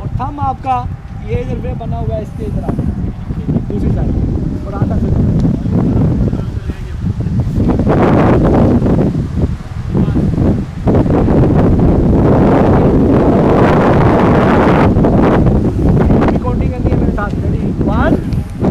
और थम आपका ये इधर वे बना हुआ है, इसके इधर दूसरी साइड और आधा से रिकॉर्डिंग